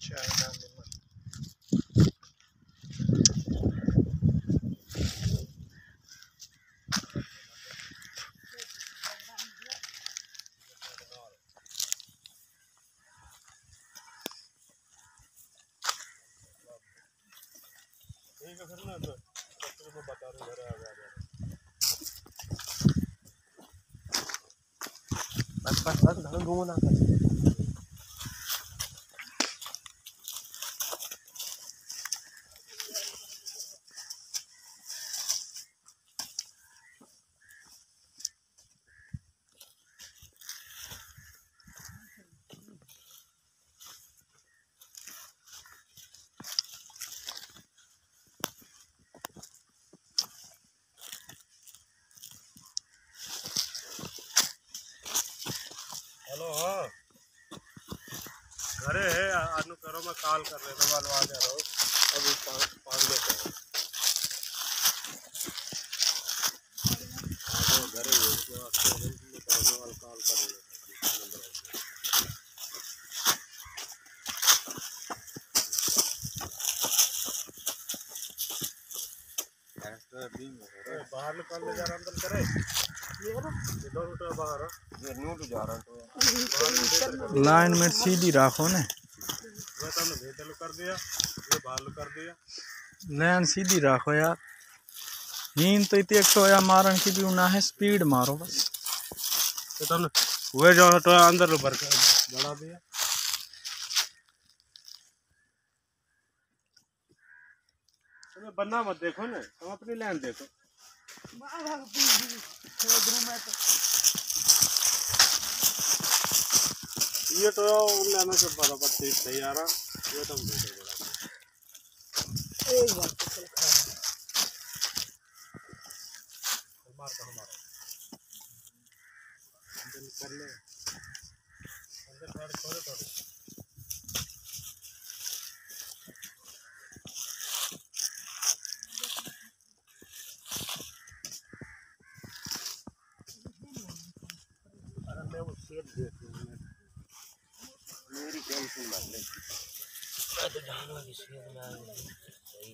China lemon ठीक है फिर ना तो डॉक्टर को बता रहे घर आ गया बस बस बस घर घरे है, अनु करो, मैं कॉल कर रहे जा रहा हूँ। अभी पाँच लेते हैं। बाहर निकाल ले जा रहा अंदर करे। तो तो लाइन में सीधी रखो ने। तो लाइन सीधी रखो यार। नींद तो इतनी एक तो या मारन की भी ना है स्पीड मारो बस। तो तुमने हुए जो तो अंदर भर बढ़ा दिया। बनना मत देखो ना, तुम अपनी लाइन देखो। ये तो लाइन से बराबर सही आ ये तो हम देख बड़ा मार का हमारा कर ले अंदर थोड़े थोड़े अरे मैं वो शेप देख लूँ मैं मेरी टेंशन मत ले मैं तो जानवर लगी शेर में आ गई सही